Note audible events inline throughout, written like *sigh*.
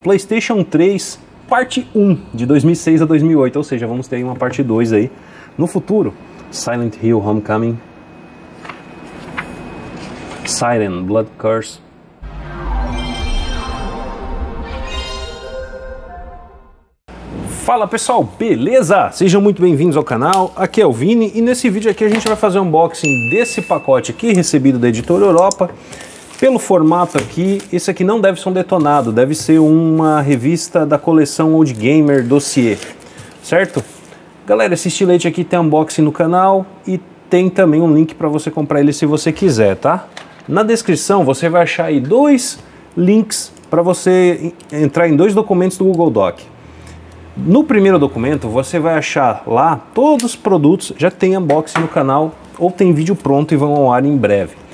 PlayStation 3, parte 1, de 2006 a 2008, ou seja, vamos ter uma parte 2 aí no futuro. Silent Hill Homecoming, Siren Blood Curse. Fala pessoal, beleza? Sejam muito bem-vindos ao canal, aqui é o Vini e nesse vídeo aqui a gente vai fazer um unboxing desse pacote aqui recebido da Editora Europa pelo formato aqui, esse aqui não deve ser um detonado, deve ser uma revista da coleção Old Gamer Dossier, certo? Galera, esse estilete aqui tem unboxing no canal e tem também um link para você comprar ele se você quiser, tá? Na descrição você vai achar aí dois links para você entrar em dois documentos do Google Doc. No primeiro documento você vai achar lá todos os produtos, já tem unboxing no canal ou tem vídeo pronto e vão ao ar em breve.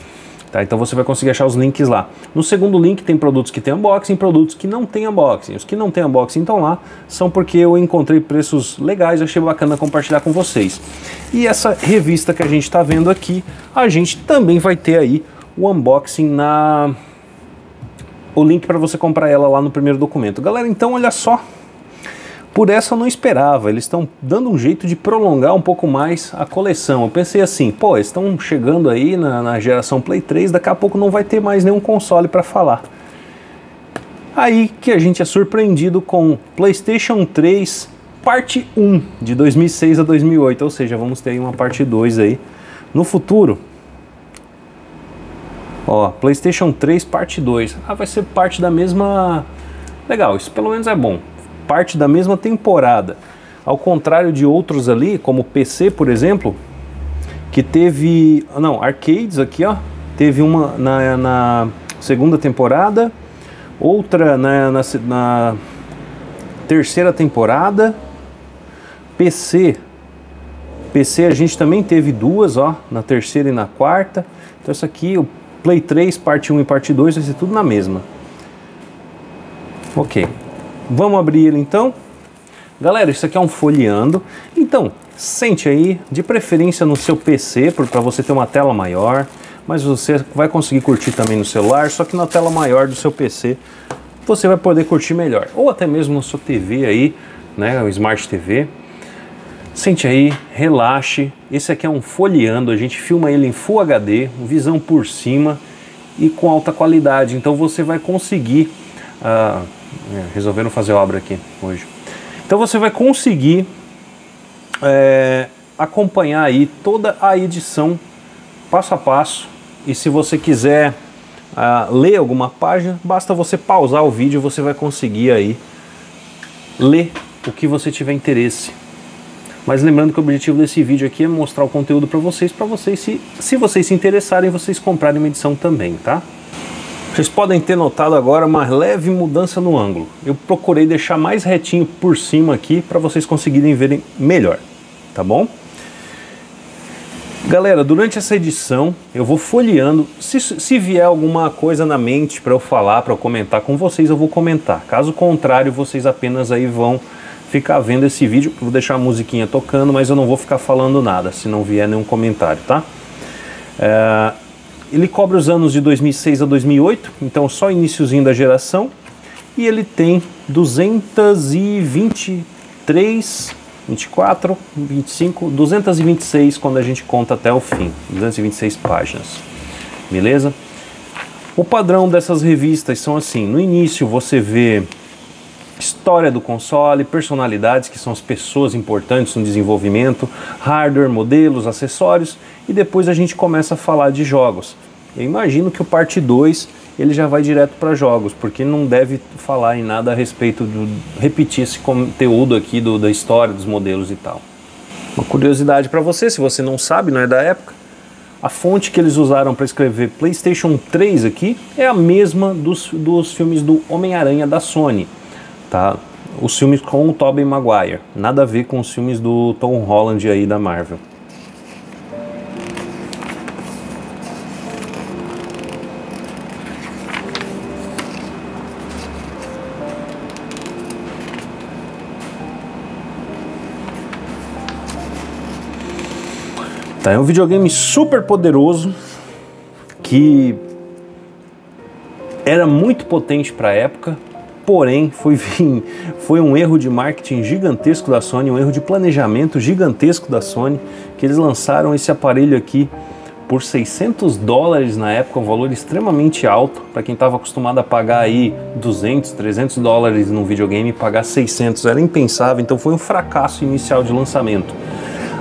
Tá? Então você vai conseguir achar os links lá. No segundo link tem produtos que tem unboxing, produtos que não tem unboxing. Os que não tem unboxing estão lá, são porque eu encontrei preços legais, achei bacana compartilhar com vocês. E essa revista que a gente está vendo aqui, a gente também vai ter aí o unboxing na o link para você comprar ela lá no primeiro documento. Galera, então olha só, por essa eu não esperava, eles estão dando um jeito de prolongar um pouco mais a coleção. Eu pensei assim, pô, estão chegando aí na, na, geração Play 3, daqui a pouco não vai ter mais nenhum console para falar. Aí que a gente é surpreendido com PlayStation 3 parte 1 de 2006 a 2008, ou seja, vamos ter uma parte 2 aí no futuro. Ó, PlayStation 3 parte 2. Ah, vai ser parte da mesma Legal, isso pelo menos é bom parte da mesma temporada. Ao contrário de outros ali, como PC, por exemplo, que teve. Não, arcades aqui, ó. Teve uma na, na segunda temporada, outra na, na, na terceira temporada. PC. PC a gente também teve duas, ó, na terceira e na quarta. Então isso aqui, o Play 3, parte 1 e parte 2, vai ser tudo na mesma. Ok. Vamos abrir ele então? Galera, isso aqui é um folheando. Então, sente aí, de preferência no seu PC, para você ter uma tela maior, mas você vai conseguir curtir também no celular, só que na tela maior do seu PC você vai poder curtir melhor. Ou até mesmo na sua TV aí, né, o Smart TV. Sente aí, relaxe. Esse aqui é um folheando, a gente filma ele em Full HD, visão por cima e com alta qualidade. Então você vai conseguir uh, é, resolveram fazer obra aqui hoje. Então você vai conseguir é, acompanhar aí toda a edição passo a passo. E se você quiser uh, ler alguma página, basta você pausar o vídeo e você vai conseguir aí ler o que você tiver interesse. Mas lembrando que o objetivo desse vídeo aqui é mostrar o conteúdo para vocês, para vocês, se, se vocês se interessarem, vocês comprarem uma edição também, tá? Vocês podem ter notado agora uma leve mudança no ângulo. Eu procurei deixar mais retinho por cima aqui para vocês conseguirem verem melhor, tá bom? Galera, durante essa edição eu vou folheando. Se, se vier alguma coisa na mente para eu falar, para eu comentar com vocês, eu vou comentar. Caso contrário, vocês apenas aí vão ficar vendo esse vídeo. Vou deixar a musiquinha tocando, mas eu não vou ficar falando nada se não vier nenhum comentário, tá? É, ele cobre os anos de 2006 a 2008, então só iníciozinho da geração, e ele tem 223, 24, 25, 226 quando a gente conta até o fim, 226 páginas. Beleza? O padrão dessas revistas são assim: no início você vê história do console, personalidades que são as pessoas importantes no desenvolvimento, hardware, modelos, acessórios e depois a gente começa a falar de jogos. Eu imagino que o parte 2 ele já vai direto para jogos, porque não deve falar em nada a respeito de repetir esse conteúdo aqui do, da história dos modelos e tal. Uma curiosidade para você, se você não sabe, não é da época, a fonte que eles usaram para escrever PlayStation 3 aqui é a mesma dos, dos filmes do Homem-Aranha da Sony, tá? Os filmes com o Tobey Maguire, nada a ver com os filmes do Tom Holland aí da Marvel. Tá, é um videogame super poderoso que era muito potente para a época, Porém, foi, foi um erro de marketing gigantesco da Sony, um erro de planejamento gigantesco da Sony, que eles lançaram esse aparelho aqui por 600 dólares na época, um valor extremamente alto para quem estava acostumado a pagar aí 200, 300 dólares num videogame, pagar 600 era impensável, então foi um fracasso inicial de lançamento.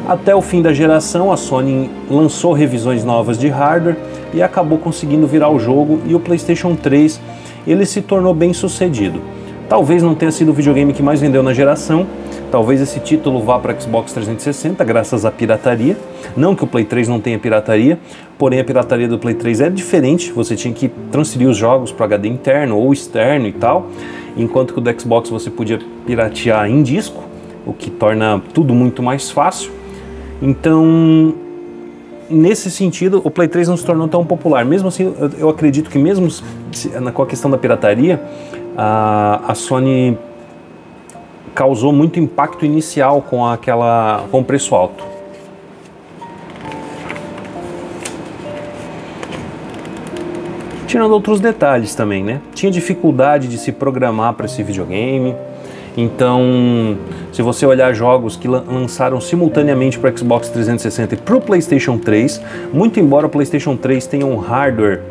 Até o fim da geração, a Sony lançou revisões novas de hardware e acabou conseguindo virar o jogo e o PlayStation 3 ele se tornou bem sucedido. Talvez não tenha sido o videogame que mais vendeu na geração, talvez esse título vá para Xbox 360 graças à pirataria. Não que o Play 3 não tenha pirataria, porém a pirataria do Play 3 é diferente, você tinha que transferir os jogos para HD interno ou externo e tal, enquanto que o do Xbox você podia piratear em disco, o que torna tudo muito mais fácil. Então, nesse sentido, o Play 3 não se tornou tão popular. Mesmo assim, eu, eu acredito que mesmo se, na, com a questão da pirataria, a, a Sony causou muito impacto inicial com aquela com o preço alto. Tirando outros detalhes também, né? Tinha dificuldade de se programar para esse videogame. Então, se você olhar jogos que lançaram simultaneamente para o Xbox 360 e para o PlayStation 3, muito embora o PlayStation 3 tenha um hardware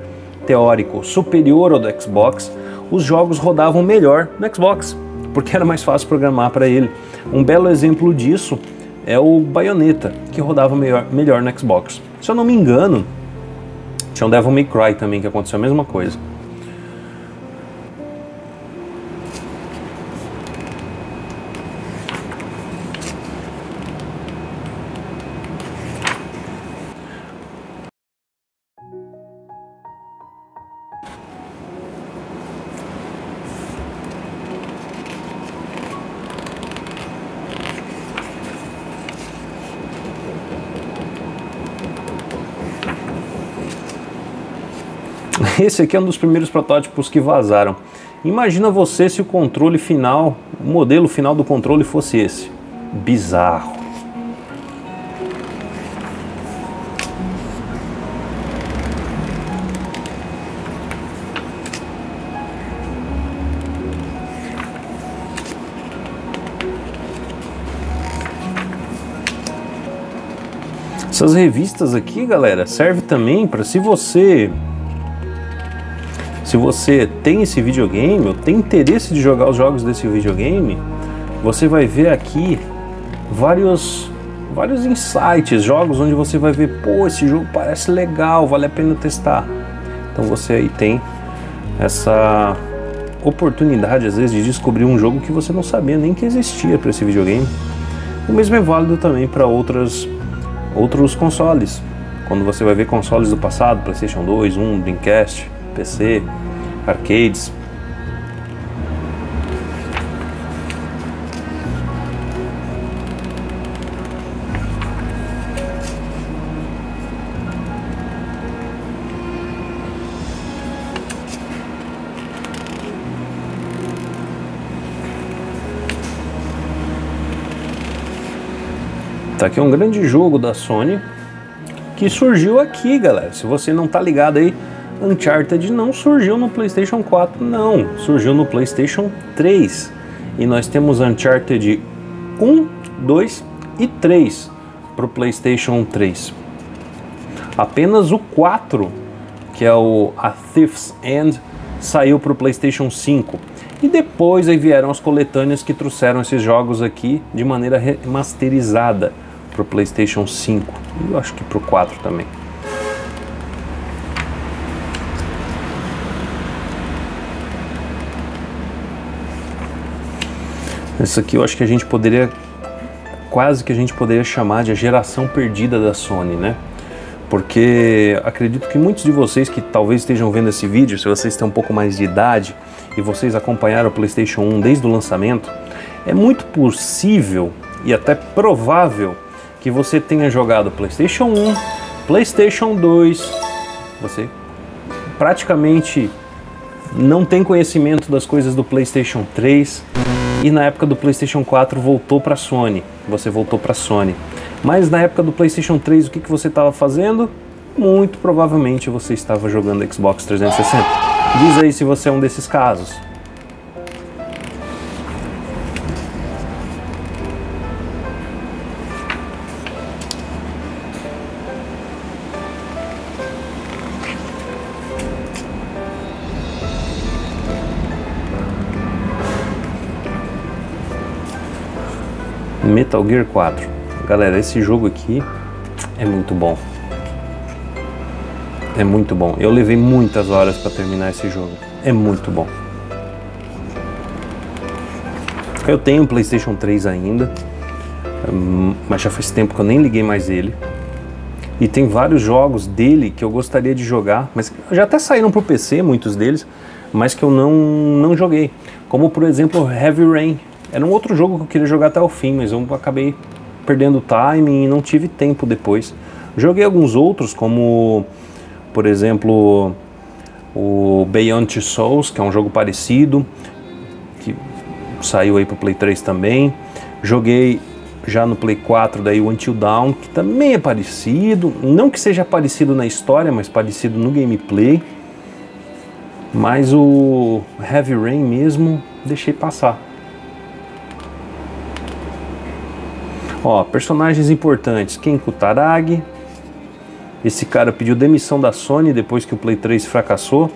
teórico superior ao do Xbox, os jogos rodavam melhor no Xbox, porque era mais fácil programar para ele. Um belo exemplo disso é o Bayonetta, que rodava melhor, melhor no Xbox. Se eu não me engano, tinha um Devil May Cry também, que aconteceu a mesma coisa. Esse aqui é um dos primeiros protótipos que vazaram. Imagina você se o controle final, o modelo final do controle fosse esse. Bizarro. Essas revistas aqui, galera, serve também para se você se você tem esse videogame ou tem interesse de jogar os jogos desse videogame, você vai ver aqui vários vários insights, jogos onde você vai ver, pô, esse jogo parece legal, vale a pena testar. Então você aí tem essa oportunidade às vezes de descobrir um jogo que você não sabia nem que existia para esse videogame. O mesmo é válido também para outras outros consoles. Quando você vai ver consoles do passado, PlayStation 2, 1, Dreamcast, PC, arcades. Tá aqui um grande jogo da Sony que surgiu aqui, galera. Se você não tá ligado aí, Uncharted não surgiu no PlayStation 4, não, surgiu no PlayStation 3. E nós temos Uncharted 1, 2 e 3 para o PlayStation 3. Apenas o 4, que é o A Thief's End, saiu para o PlayStation 5. E depois aí vieram as coletâneas que trouxeram esses jogos aqui de maneira remasterizada para o PlayStation 5 e eu acho que para o 4 também. Isso aqui eu acho que a gente poderia, quase que a gente poderia chamar de a geração perdida da Sony, né? Porque acredito que muitos de vocês que talvez estejam vendo esse vídeo, se vocês têm um pouco mais de idade e vocês acompanharam o PlayStation 1 desde o lançamento, é muito possível e até provável que você tenha jogado PlayStation 1, PlayStation 2, você praticamente não tem conhecimento das coisas do PlayStation 3 e na época do PlayStation 4 voltou para Sony. Você voltou para Sony. Mas na época do PlayStation 3, o que, que você estava fazendo? Muito provavelmente você estava jogando Xbox 360. Diz aí se você é um desses casos. Metal Gear 4. Galera, esse jogo aqui é muito bom. É muito bom. Eu levei muitas horas para terminar esse jogo. É muito bom. Eu tenho um PlayStation 3 ainda, mas já faz tempo que eu nem liguei mais ele. E tem vários jogos dele que eu gostaria de jogar, mas já até saíram para o PC, muitos deles, mas que eu não, não joguei. Como por exemplo Heavy Rain. Era um outro jogo que eu queria jogar até o fim, mas eu acabei perdendo time e não tive tempo depois. Joguei alguns outros, como por exemplo o Beyond Two Souls, que é um jogo parecido, que saiu aí pro Play 3 também. Joguei já no Play 4 daí o Until Dawn, que também é parecido, não que seja parecido na história, mas parecido no gameplay. Mas o Heavy Rain mesmo deixei passar. Ó, personagens importantes, Ken Kutaragi. Esse cara pediu demissão da Sony depois que o Play 3 fracassou.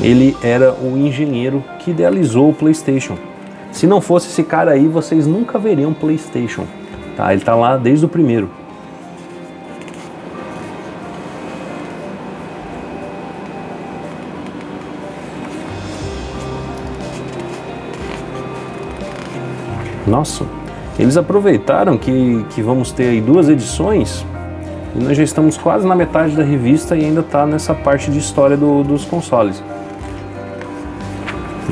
Ele era o engenheiro que idealizou o PlayStation. Se não fosse esse cara aí, vocês nunca veriam PlayStation. Tá? Ele tá lá desde o primeiro. Nossa, eles aproveitaram que, que vamos ter aí duas edições e nós já estamos quase na metade da revista e ainda está nessa parte de história do, dos consoles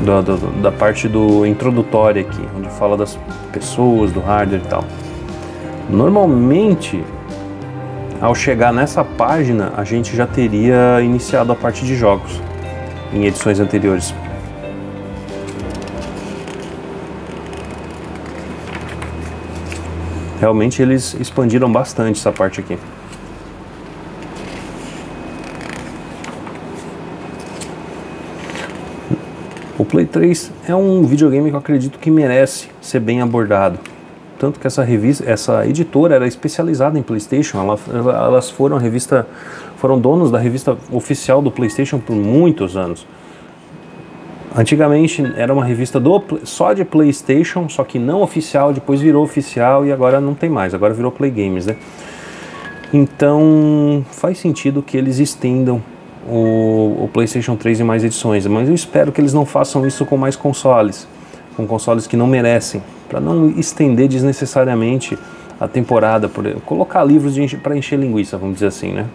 da, da, da parte do introdutório aqui, onde fala das pessoas, do hardware e tal. Normalmente, ao chegar nessa página, a gente já teria iniciado a parte de jogos em edições anteriores. Realmente eles expandiram bastante essa parte aqui. O Play 3 é um videogame que eu acredito que merece ser bem abordado. Tanto que essa revista, essa editora era especializada em PlayStation, ela, elas foram revista, foram donos da revista oficial do PlayStation por muitos anos. Antigamente era uma revista do, só de PlayStation, só que não oficial, depois virou oficial e agora não tem mais, agora virou Play Games, né? Então faz sentido que eles estendam o, o, PlayStation 3 em mais edições, mas eu espero que eles não façam isso com mais consoles, com consoles que não merecem, para não estender desnecessariamente a temporada, por, colocar livros para encher linguiça, vamos dizer assim, né?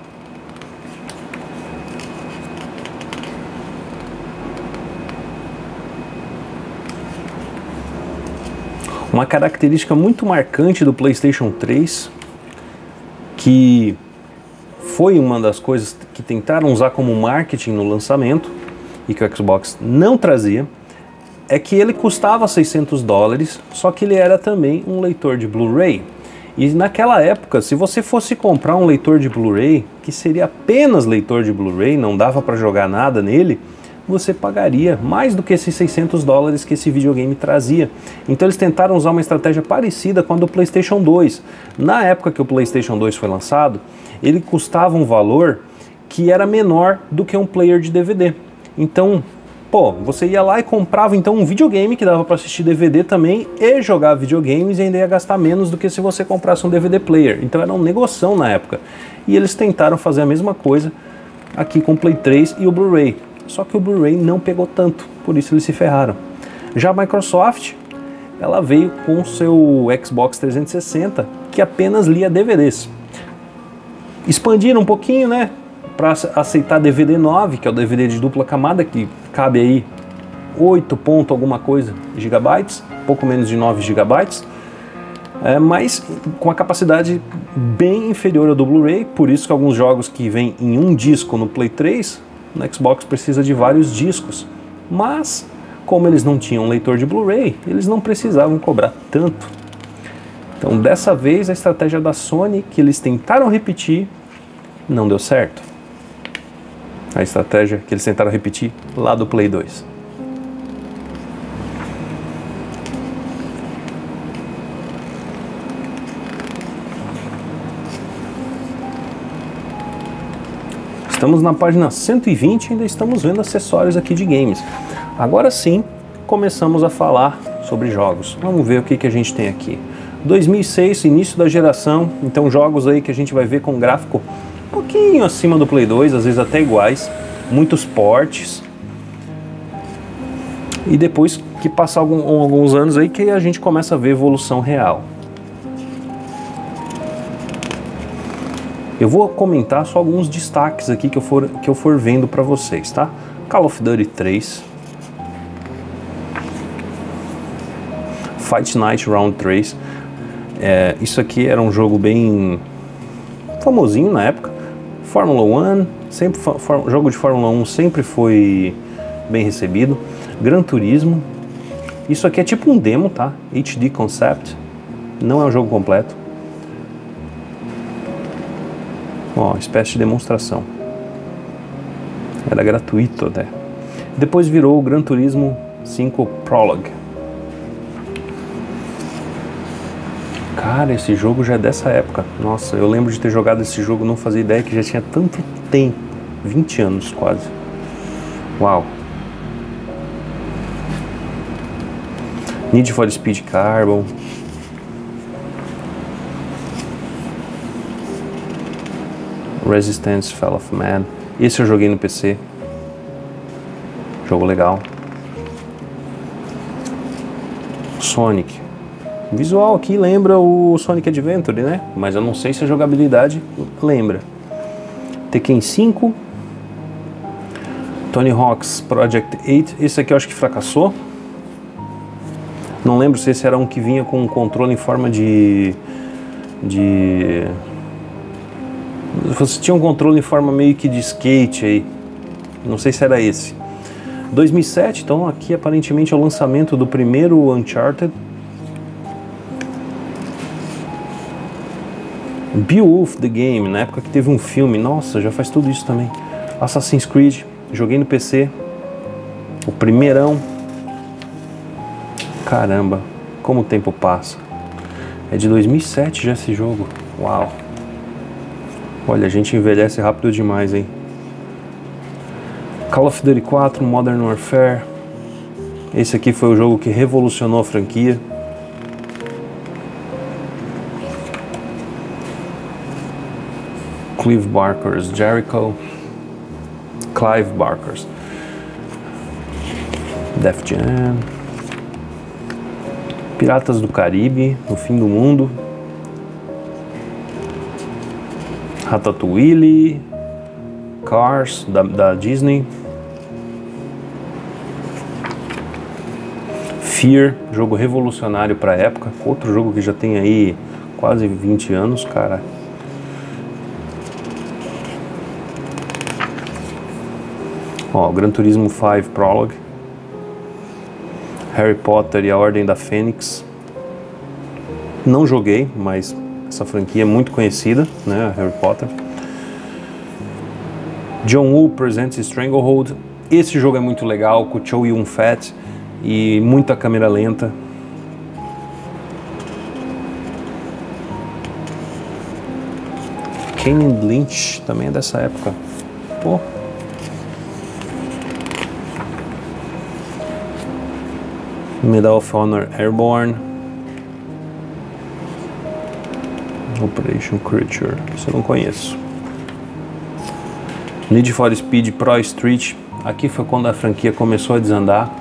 Uma característica muito marcante do PlayStation 3 que foi uma das coisas que tentaram usar como marketing no lançamento e que o Xbox não trazia, é que ele custava 600 dólares, só que ele era também um leitor de Blu-ray. E naquela época, se você fosse comprar um leitor de Blu-ray, que seria apenas leitor de Blu-ray, não dava para jogar nada nele, você pagaria mais do que esses 600 dólares que esse videogame trazia. Então eles tentaram usar uma estratégia parecida com a do PlayStation 2. Na época que o PlayStation 2 foi lançado, ele custava um valor que era menor do que um player de DVD. Então, pô, você ia lá e comprava então um videogame que dava para assistir DVD também e jogar videogames e ainda ia gastar menos do que se você comprasse um DVD player. Então era uma negociação na época. E eles tentaram fazer a mesma coisa aqui com o Play 3 e o Blu-ray. Só que o Blu-ray não pegou tanto, por isso eles se ferraram. Já a Microsoft, ela veio com seu Xbox 360 que apenas lia DVDs expandiram um pouquinho, né? Para aceitar DVD 9, que é o DVD de dupla camada, que cabe aí 8 ponto alguma coisa gigabytes, pouco menos de 9 gigabytes, é, mas com a capacidade bem inferior ao do Blu-ray, por isso que alguns jogos que vêm em um disco no Play 3, no Xbox precisa de vários discos. Mas, como eles não tinham leitor de Blu-ray, eles não precisavam cobrar tanto. Então, dessa vez, a estratégia da Sony, que eles tentaram repetir, não deu certo. A estratégia que eles tentaram repetir lá do Play 2. Estamos na página 120 e ainda estamos vendo acessórios aqui de games. Agora sim, começamos a falar sobre jogos. Vamos ver o que, que a gente tem aqui. 2006, início da geração, então jogos aí que a gente vai ver com gráfico um pouquinho acima do Play 2, às vezes até iguais, muitos portes. E depois que passar algum, alguns anos aí que a gente começa a ver evolução real. Eu vou comentar só alguns destaques aqui que eu for, que eu for vendo para vocês, tá? Call of Duty 3, Fight Night Round 3. É, isso aqui era um jogo bem famosinho na época. Fórmula 1, sempre jogo de Fórmula 1 sempre foi bem recebido. Gran Turismo. Isso aqui é tipo um demo, tá? HD Concept. Não é um jogo completo. Ó, espécie de demonstração. Era gratuito até. Depois virou o Gran Turismo 5 Prologue. Cara, esse jogo já é dessa época. Nossa, eu lembro de ter jogado esse jogo, não fazia ideia que já tinha tanto tempo 20 anos quase. Uau. Need for Speed Carbon. Resistance Fell of Man. Esse eu joguei no PC. Jogo legal. Sonic. O visual aqui lembra o Sonic Adventure, né? Mas eu não sei se a jogabilidade lembra. Tekken 5. Tony Hawk's Project 8. Esse aqui eu acho que fracassou. Não lembro se esse era um que vinha com um controle em forma de. de. Você tinha um controle em forma meio que de skate aí. Não sei se era esse. 2007, então aqui aparentemente é o lançamento do primeiro Uncharted. Beowulf The Game, na época que teve um filme, nossa, já faz tudo isso também. Assassin's Creed, joguei no PC, o primeirão. Caramba, como o tempo passa. É de 2007 já esse jogo, uau. Olha, a gente envelhece rápido demais, hein. Call of Duty 4, Modern Warfare. Esse aqui foi o jogo que revolucionou a franquia. Clive Barker's Jericho, Clive Barker's Def Jam, Piratas do Caribe, No Fim do Mundo, Ratatouille, Cars da, da Disney, Fear, jogo revolucionário para a época, outro jogo que já tem aí quase 20 anos, cara. Ó, Gran Turismo 5 Prologue. Harry Potter e a Ordem da Fênix. Não joguei, mas essa franquia é muito conhecida, né? Harry Potter. John Woo Presents Stranglehold. Esse jogo é muito legal, com Chow Yun-fat e muita câmera lenta. Kane Lynch também é dessa época. Pô, Medal of Honor Airborne, Operation Creature, isso eu não conheço. Need for Speed Pro Street, aqui foi quando a franquia começou a desandar.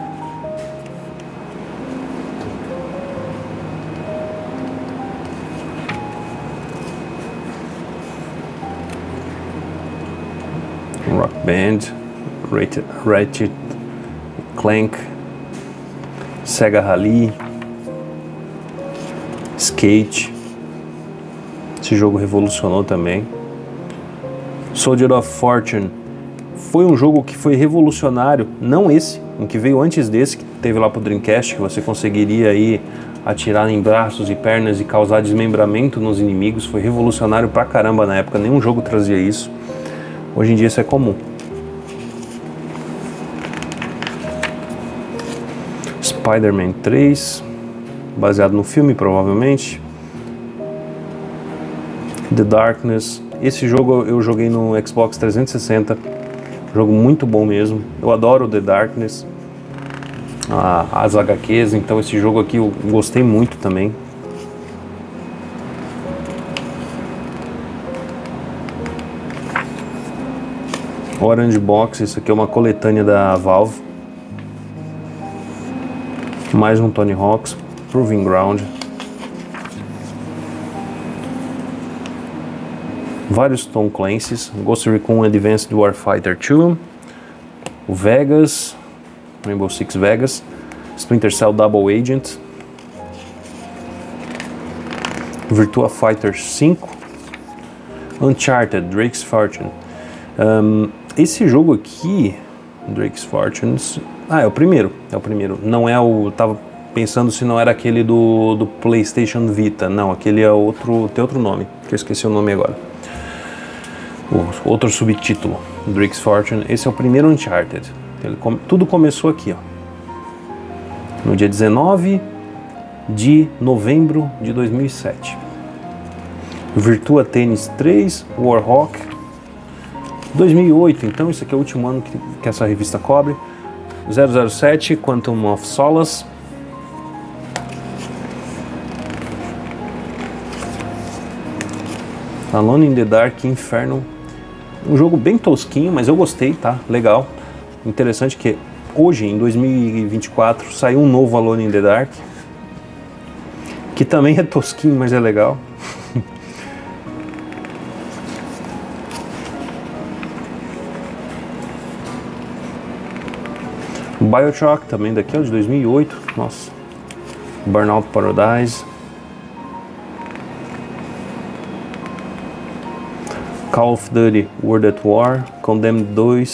Rock Band, Ratchet, Clank, Sega Rally, Skate. Esse jogo revolucionou também. Soldier of Fortune foi um jogo que foi revolucionário, não esse, um que veio antes desse, que teve lá pro Dreamcast, que você conseguiria aí atirar em braços e pernas e causar desmembramento nos inimigos. Foi revolucionário pra caramba na época, nenhum jogo trazia isso. Hoje em dia isso é comum. Spider-Man 3, baseado no filme provavelmente. The Darkness. Esse jogo eu joguei no Xbox 360. Jogo muito bom mesmo. Eu adoro The Darkness. as HQs, então esse jogo aqui eu gostei muito também. Orange Box, isso aqui é uma coletânea da Valve. Mais um Tony Hawk's, Proving Ground. Vários Tom Clancy's, Ghost Recon Advanced Warfighter 2, o Vegas, Rainbow Six Vegas, Splinter Cell Double Agent, Virtua Fighter 5, Uncharted Drake's Fortune. Um, esse jogo aqui, Drake's Fortunes, ah, é o primeiro, é o primeiro. Não é o, tava pensando se não era aquele do, do PlayStation Vita. Não, aquele é outro, tem outro nome, que eu esqueci o nome agora. Outro subtítulo, Drake's Fortune. Esse é o primeiro Uncharted. Ele, tudo começou aqui, ó. No dia 19 de novembro de 2007. Virtua Tennis 3, Warhawk, 2008, então isso aqui é o último ano que, que essa revista cobre. 007, Quantum of Solace. Alone in the Dark Inferno. Um jogo bem tosquinho, mas eu gostei, tá? Legal. Interessante que hoje, em 2024, saiu um novo Alone in the Dark. Que também é tosquinho, mas é legal. *laughs* Bioshock também daqui, ó, de 2008. Nossa. Burnout Paradise. Call of Duty World at War. Condemned 2.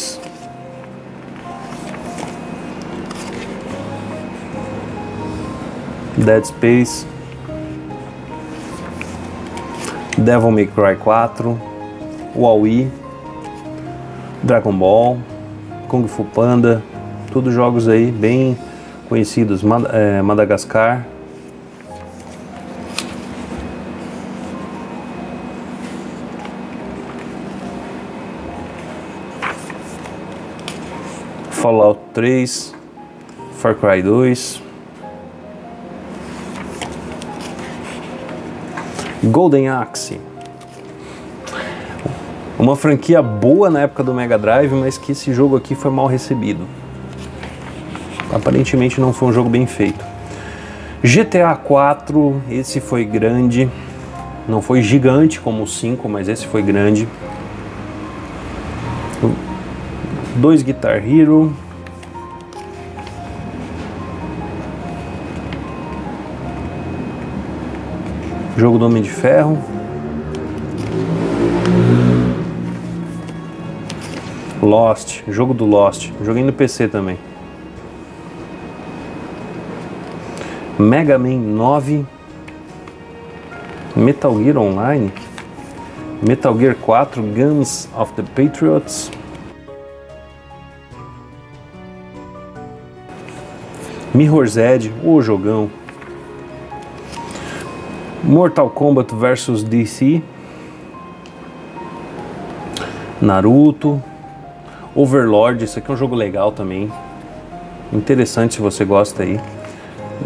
Dead Space. Devil May Cry 4. WoW. Dragon Ball. Kung Fu Panda. Tudo jogos aí bem conhecidos. Mad é, Madagascar. 3, Far Cry 2, Golden Axe. Uma franquia boa na época do Mega Drive, mas que esse jogo aqui foi mal recebido. Aparentemente não foi um jogo bem feito. GTA 4, esse foi grande. Não foi gigante como o 5, mas esse foi grande. Dois Guitar Hero. Jogo do Homem de Ferro. Lost, jogo do Lost. Joguei no PC também. Mega Man 9, Metal Gear Online, Metal Gear 4, Guns of the Patriots, Mirror's Edge, o jogão, Mortal Kombat vs DC, Naruto, Overlord, isso aqui é um jogo legal também, interessante se você gosta aí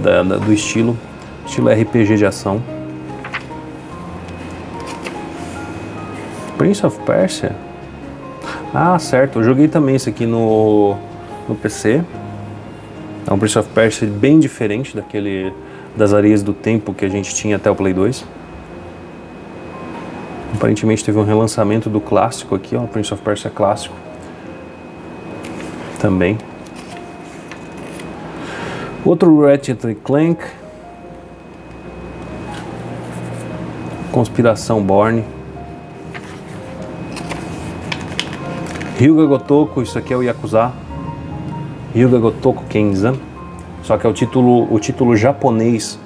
da, da, do estilo, estilo RPG de ação. Prince of Persia? Ah, certo, eu joguei também isso aqui no, no PC. É um Prince of Persia bem diferente daquele das areias do tempo que a gente tinha até o Play 2. Aparentemente teve um relançamento do clássico aqui, ó, Prince of Persia clássico. Também. Outro Ratchet Clank. Conspiração Born. Ryuga Gotoku, isso aqui é o Yakuza. Ryuga Gotoku Kenzan. Só que é o título, o título japonês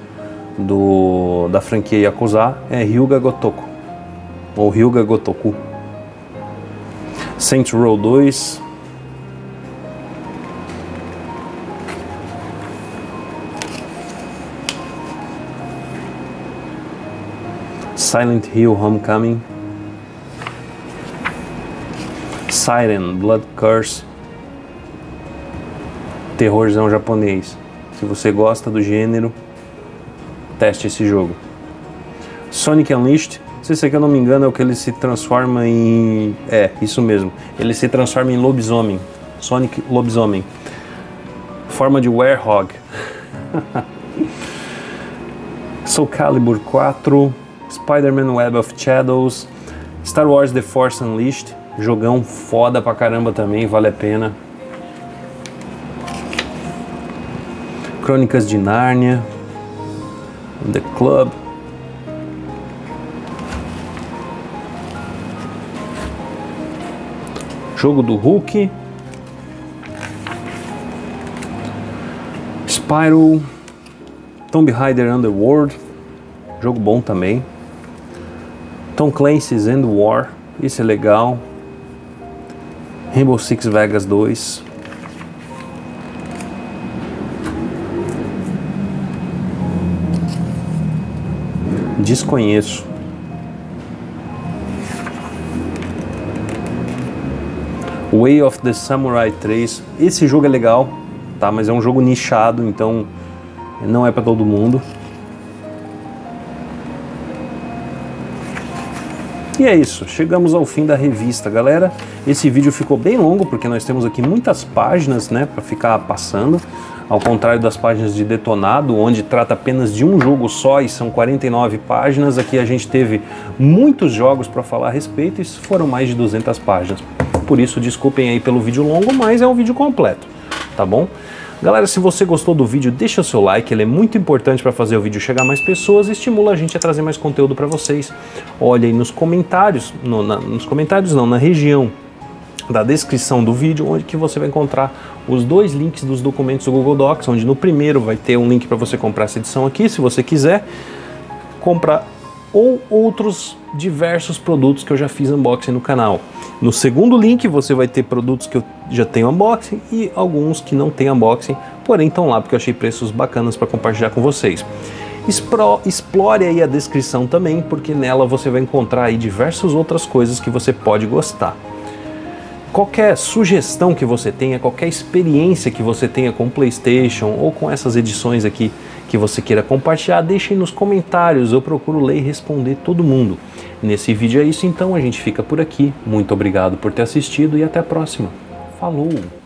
do, da franquia Yakuza é Ryuga Gotoku. Ou Ryuga Gotoku. Saints Row 2. Silent Hill Homecoming, Siren Blood Curse, terrorzão japonês. Se você gosta do gênero, teste esse jogo. Sonic Unleashed, se esse aqui eu não me engano é o que ele se transforma em... É, isso mesmo. Ele se transforma em lobisomem. Sonic Lobisomem. Forma de Werehog. *laughs* Soul Calibur 4, Spider-Man Web of Shadows, Star Wars The Force Unleashed, jogão foda pra caramba também, vale a pena. Crônicas de Nárnia, The Club. Jogo do Hulk. Spyro, Tomb Raider Underworld, jogo bom também. Tom Clancy's End War, isso é legal. Rainbow Six Vegas 2. Desconheço. Way of the Samurai 3. Esse jogo é legal, tá? Mas é um jogo nichado, então não é para todo mundo. E é isso, chegamos ao fim da revista, galera. Esse vídeo ficou bem longo porque nós temos aqui muitas páginas, né, para ficar passando. Ao contrário das páginas de Detonado, onde trata apenas de um jogo só e são 49 páginas, aqui a gente teve muitos jogos para falar a respeito e foram mais de 200 páginas. Por isso, desculpem aí pelo vídeo longo, mas é um vídeo completo, tá bom? Galera, se você gostou do vídeo, deixa o seu like, ele é muito importante para fazer o vídeo chegar a mais pessoas e estimula a gente a trazer mais conteúdo para vocês. Olha aí nos comentários, no, na, nos comentários não, na região da descrição do vídeo, onde que você vai encontrar os dois links dos documentos do Google Docs, onde no primeiro vai ter um link para você comprar essa edição aqui, se você quiser comprar ou outros diversos produtos que eu já fiz unboxing no canal. No segundo link você vai ter produtos que eu já tenho unboxing e alguns que não tem unboxing, porém estão lá porque eu achei preços bacanas para compartilhar com vocês. Espro, explore aí a descrição também, porque nela você vai encontrar aí diversas outras coisas que você pode gostar. Qualquer sugestão que você tenha, qualquer experiência que você tenha com PlayStation ou com essas edições aqui que você queira compartilhar, deixe nos comentários, eu procuro ler e responder todo mundo. Nesse vídeo é isso então, a gente fica por aqui. Muito obrigado por ter assistido e até a próxima. Falou!